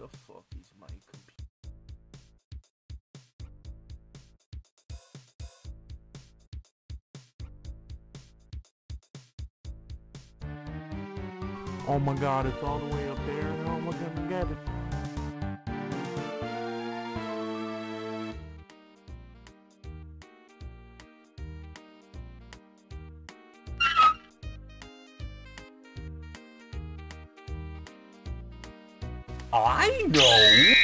the fuck is my computer? Oh my god, it's all the way up there. Oh How am I gonna get it? I know!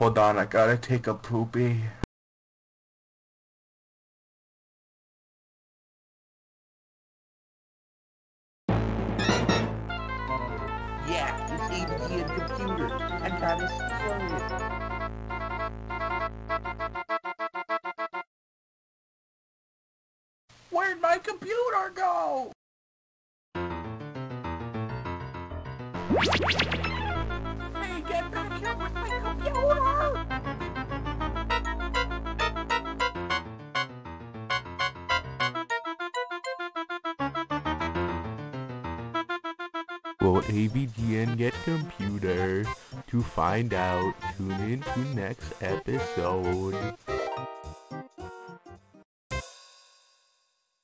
Hold on, I gotta take a poopy. And computer. I'm trying it. Where'd my computer go? Hey, get back here with my computer! Will AVGN get computer? To find out, tune in to next episode.